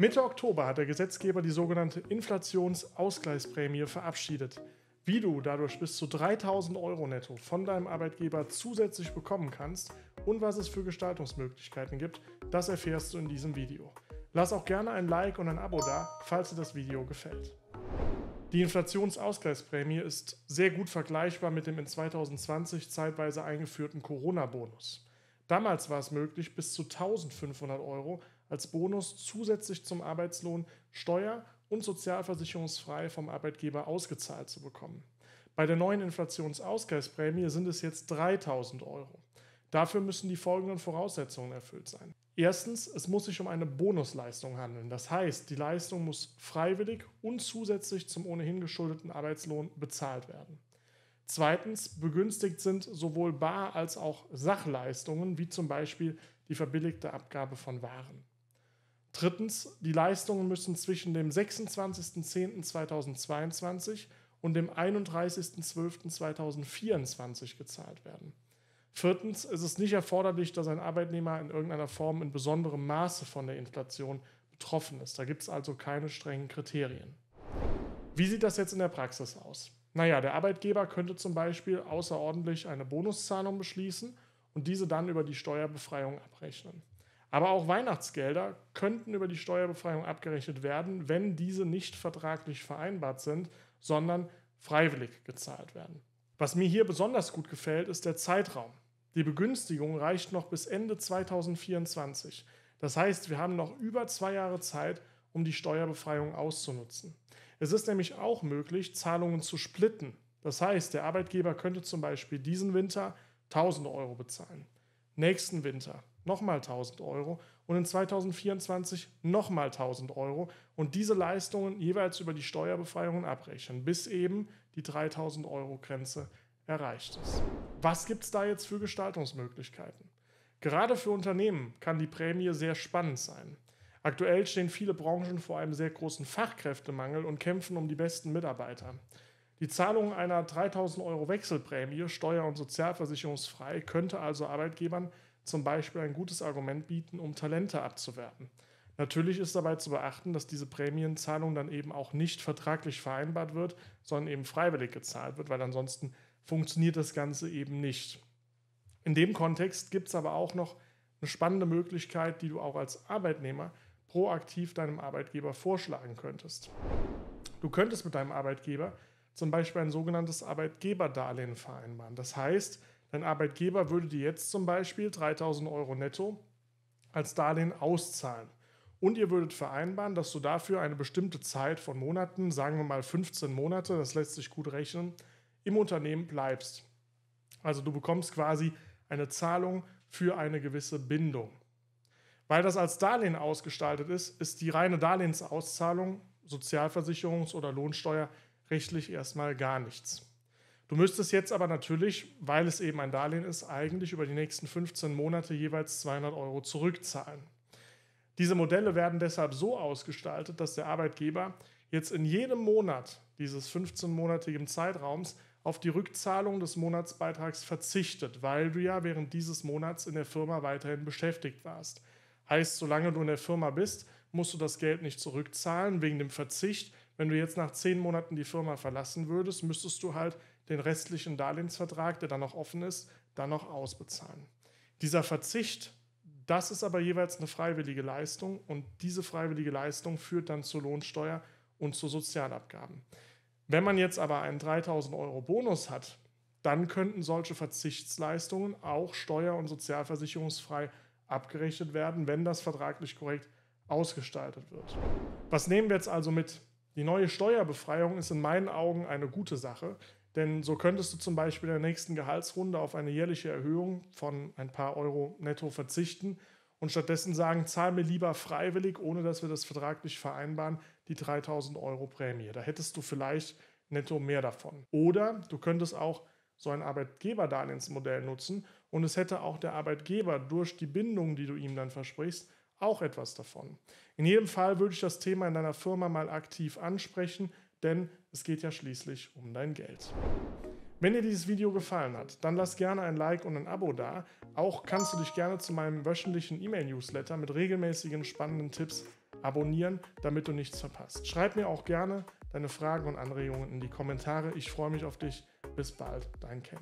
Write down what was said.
Mitte Oktober hat der Gesetzgeber die sogenannte Inflationsausgleichsprämie verabschiedet. Wie du dadurch bis zu 3000 Euro netto von deinem Arbeitgeber zusätzlich bekommen kannst und was es für Gestaltungsmöglichkeiten gibt, das erfährst du in diesem Video. Lass auch gerne ein Like und ein Abo da, falls dir das Video gefällt. Die Inflationsausgleichsprämie ist sehr gut vergleichbar mit dem in 2020 zeitweise eingeführten Corona-Bonus. Damals war es möglich, bis zu 1500 Euro als Bonus zusätzlich zum Arbeitslohn steuer- und sozialversicherungsfrei vom Arbeitgeber ausgezahlt zu bekommen. Bei der neuen Inflationsausgleichsprämie sind es jetzt 3000 Euro. Dafür müssen die folgenden Voraussetzungen erfüllt sein. Erstens, es muss sich um eine Bonusleistung handeln. Das heißt, die Leistung muss freiwillig und zusätzlich zum ohnehin geschuldeten Arbeitslohn bezahlt werden. Zweitens, begünstigt sind sowohl Bar- als auch Sachleistungen, wie zum Beispiel die verbilligte Abgabe von Waren. Drittens, die Leistungen müssen zwischen dem 26.10.2022 und dem 31.12.2024 gezahlt werden. Viertens, es ist nicht erforderlich, dass ein Arbeitnehmer in irgendeiner Form in besonderem Maße von der Inflation betroffen ist. Da gibt es also keine strengen Kriterien. Wie sieht das jetzt in der Praxis aus? Naja, der Arbeitgeber könnte zum Beispiel außerordentlich eine Bonuszahlung beschließen und diese dann über die Steuerbefreiung abrechnen. Aber auch Weihnachtsgelder könnten über die Steuerbefreiung abgerechnet werden, wenn diese nicht vertraglich vereinbart sind, sondern freiwillig gezahlt werden. Was mir hier besonders gut gefällt, ist der Zeitraum. Die Begünstigung reicht noch bis Ende 2024. Das heißt, wir haben noch über zwei Jahre Zeit, um die Steuerbefreiung auszunutzen. Es ist nämlich auch möglich, Zahlungen zu splitten. Das heißt, der Arbeitgeber könnte zum Beispiel diesen Winter 1000 Euro bezahlen, nächsten Winter nochmal 1000 Euro und in 2024 nochmal 1000 Euro und diese Leistungen jeweils über die Steuerbefreiungen abrechnen, bis eben die 3000 Euro Grenze erreicht ist. Was gibt es da jetzt für Gestaltungsmöglichkeiten? Gerade für Unternehmen kann die Prämie sehr spannend sein. Aktuell stehen viele Branchen vor einem sehr großen Fachkräftemangel und kämpfen um die besten Mitarbeiter. Die Zahlung einer 3000 Euro Wechselprämie, steuer- und sozialversicherungsfrei, könnte also Arbeitgebern zum Beispiel ein gutes Argument bieten, um Talente abzuwerten. Natürlich ist dabei zu beachten, dass diese Prämienzahlung dann eben auch nicht vertraglich vereinbart wird, sondern eben freiwillig gezahlt wird, weil ansonsten funktioniert das Ganze eben nicht. In dem Kontext gibt es aber auch noch eine spannende Möglichkeit, die du auch als Arbeitnehmer proaktiv deinem Arbeitgeber vorschlagen könntest. Du könntest mit deinem Arbeitgeber zum Beispiel ein sogenanntes Arbeitgeberdarlehen vereinbaren. Das heißt, Dein Arbeitgeber würde dir jetzt zum Beispiel 3000 Euro netto als Darlehen auszahlen. Und ihr würdet vereinbaren, dass du dafür eine bestimmte Zeit von Monaten, sagen wir mal 15 Monate, das lässt sich gut rechnen, im Unternehmen bleibst. Also du bekommst quasi eine Zahlung für eine gewisse Bindung. Weil das als Darlehen ausgestaltet ist, ist die reine Darlehensauszahlung, Sozialversicherungs- oder Lohnsteuer rechtlich erstmal gar nichts. Du müsstest jetzt aber natürlich, weil es eben ein Darlehen ist, eigentlich über die nächsten 15 Monate jeweils 200 Euro zurückzahlen. Diese Modelle werden deshalb so ausgestaltet, dass der Arbeitgeber jetzt in jedem Monat dieses 15-monatigen Zeitraums auf die Rückzahlung des Monatsbeitrags verzichtet, weil du ja während dieses Monats in der Firma weiterhin beschäftigt warst. Heißt, solange du in der Firma bist, musst du das Geld nicht zurückzahlen wegen dem Verzicht. Wenn du jetzt nach zehn Monaten die Firma verlassen würdest, müsstest du halt den restlichen Darlehensvertrag, der dann noch offen ist, dann noch ausbezahlen. Dieser Verzicht, das ist aber jeweils eine freiwillige Leistung und diese freiwillige Leistung führt dann zur Lohnsteuer und zu Sozialabgaben. Wenn man jetzt aber einen 3000 Euro Bonus hat, dann könnten solche Verzichtsleistungen auch steuer- und sozialversicherungsfrei abgerechnet werden, wenn das vertraglich korrekt ausgestaltet wird. Was nehmen wir jetzt also mit? Die neue Steuerbefreiung ist in meinen Augen eine gute Sache, denn so könntest du zum Beispiel in der nächsten Gehaltsrunde auf eine jährliche Erhöhung von ein paar Euro netto verzichten und stattdessen sagen, zahl mir lieber freiwillig, ohne dass wir das vertraglich vereinbaren, die 3000 Euro Prämie. Da hättest du vielleicht netto mehr davon. Oder du könntest auch so ein Arbeitgeberdarlehensmodell nutzen und es hätte auch der Arbeitgeber durch die Bindung, die du ihm dann versprichst, auch etwas davon. In jedem Fall würde ich das Thema in deiner Firma mal aktiv ansprechen, denn es geht ja schließlich um dein Geld. Wenn dir dieses Video gefallen hat, dann lass gerne ein Like und ein Abo da. Auch kannst du dich gerne zu meinem wöchentlichen E-Mail-Newsletter mit regelmäßigen spannenden Tipps abonnieren, damit du nichts verpasst. Schreib mir auch gerne deine Fragen und Anregungen in die Kommentare. Ich freue mich auf dich. Bis bald, dein Ken.